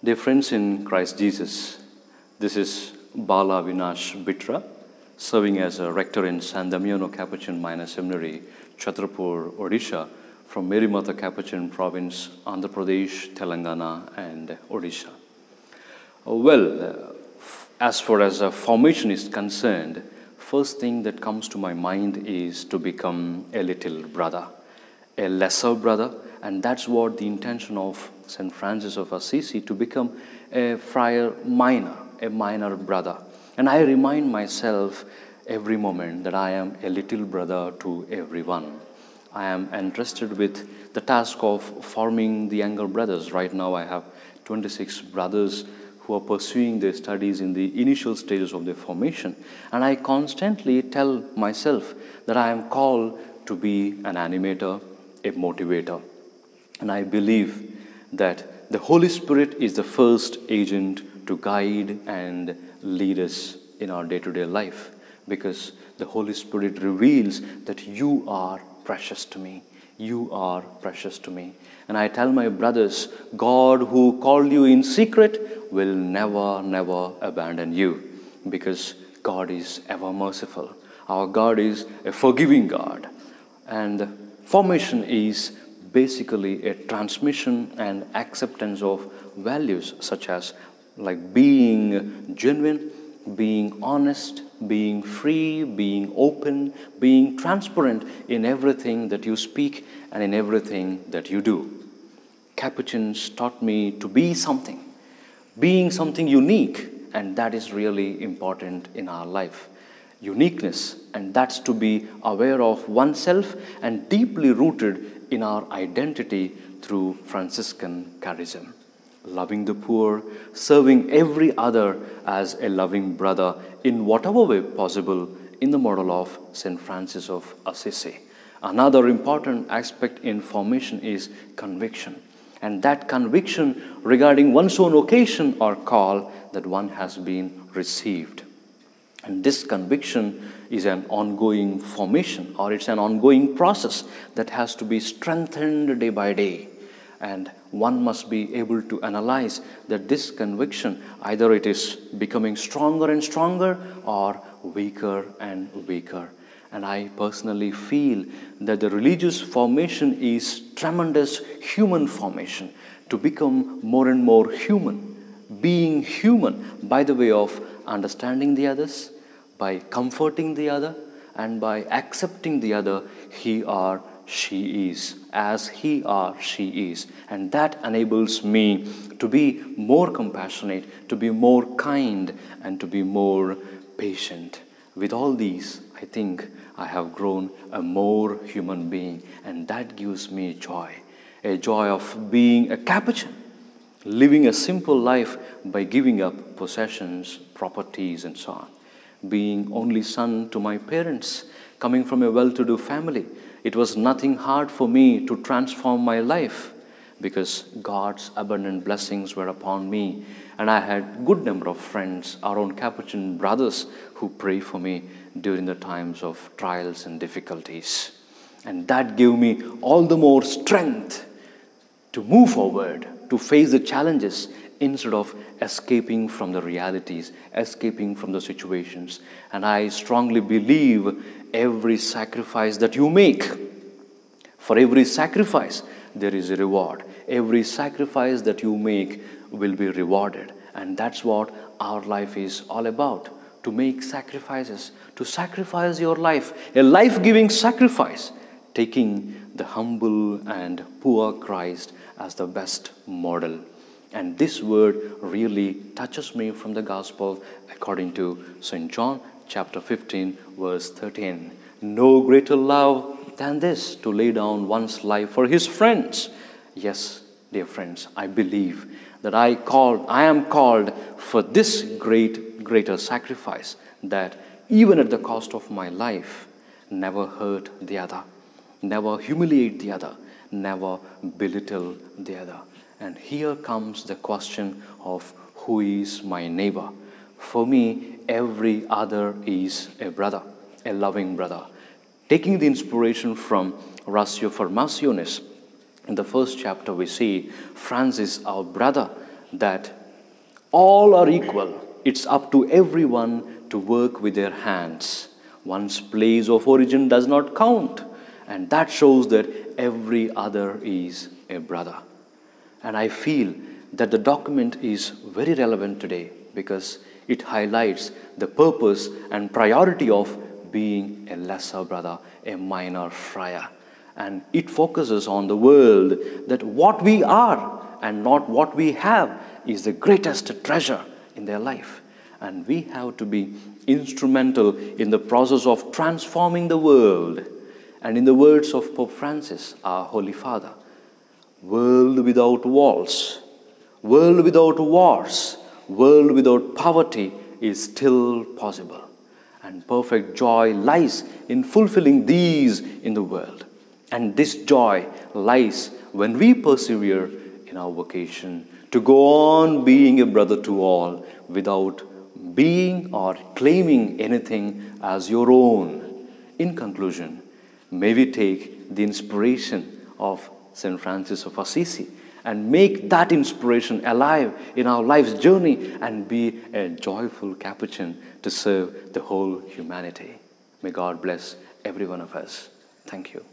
Dear friends in Christ Jesus, this is Bala Avinash Bitra, serving as a rector in San Damiano Capuchin Minor Seminary, Chhatrapur, Odisha, from Mary Mata Capuchin Province, Andhra Pradesh, Telangana, and Odisha. Uh, Well, uh, as far as uh, formation is concerned, first thing that comes to my mind is to become a little brother, a lesser brother, and that's what the intention of St. Francis of Assisi to become a friar minor, a minor brother. And I remind myself every moment that I am a little brother to everyone. I am entrusted with the task of forming the younger brothers. Right now, I have 26 brothers who are pursuing their studies in the initial stages of their formation. And I constantly tell myself that I am called to be an animator, a motivator. And I believe that the Holy Spirit is the first agent to guide and lead us in our day to day life because the Holy Spirit reveals that you are precious to me. You are precious to me. And I tell my brothers, God who called you in secret will never, never abandon you because God is ever merciful. Our God is a forgiving God. And the formation is basically a transmission and acceptance of values such as like being genuine, being honest, being free, being open, being transparent in everything that you speak and in everything that you do. Capuchins taught me to be something, being something unique, and that is really important in our life. Uniqueness, and that's to be aware of oneself and deeply rooted in our identity through Franciscan charism. Loving the poor, serving every other as a loving brother in whatever way possible in the model of St. Francis of Assisi. Another important aspect in formation is conviction and that conviction regarding one's own vocation or call that one has been received. And this conviction is an ongoing formation or it's an ongoing process that has to be strengthened day by day. And one must be able to analyze that this conviction either it is becoming stronger and stronger or weaker and weaker. And I personally feel that the religious formation is tremendous human formation to become more and more human, being human by the way of understanding the others, by comforting the other, and by accepting the other, he or she is, as he or she is. And that enables me to be more compassionate, to be more kind, and to be more patient. With all these, I think I have grown a more human being, and that gives me joy a joy of being a Capuchin, living a simple life by giving up possessions, properties, and so on. Being only son to my parents, coming from a well to do family, it was nothing hard for me to transform my life because God's abundant blessings were upon me and I had good number of friends, our own Capuchin brothers who pray for me during the times of trials and difficulties. And that gave me all the more strength to move forward, to face the challenges instead of escaping from the realities, escaping from the situations. And I strongly believe every sacrifice that you make, for every sacrifice, there is a reward. Every sacrifice that you make will be rewarded. And that's what our life is all about to make sacrifices, to sacrifice your life, a life giving sacrifice, taking the humble and poor Christ as the best model. And this word really touches me from the gospel according to St. John chapter 15, verse 13. No greater love than this to lay down one's life for his friends. Yes, dear friends, I believe that I called, I am called for this great, greater sacrifice that even at the cost of my life, never hurt the other, never humiliate the other, never belittle the other. And here comes the question of who is my neighbor. For me, every other is a brother, a loving brother. Taking the inspiration from Ratio Formationis, in the first chapter, we see Francis, our brother, that all are equal. It's up to everyone to work with their hands. One's place of origin does not count, and that shows that every other is a brother. And I feel that the document is very relevant today because it highlights the purpose and priority of being a lesser brother, a minor friar. And it focuses on the world that what we are and not what we have is the greatest treasure in their life. And we have to be instrumental in the process of transforming the world. And in the words of Pope Francis, our Holy Father, world without walls, world without wars, world without poverty is still possible. And perfect joy lies in fulfilling these in the world. And this joy lies when we persevere in our vocation to go on being a brother to all without being or claiming anything as your own. In conclusion, may we take the inspiration of St. Francis of Assisi and make that inspiration alive in our life's journey and be a joyful Capuchin to serve the whole humanity. May God bless every one of us. Thank you.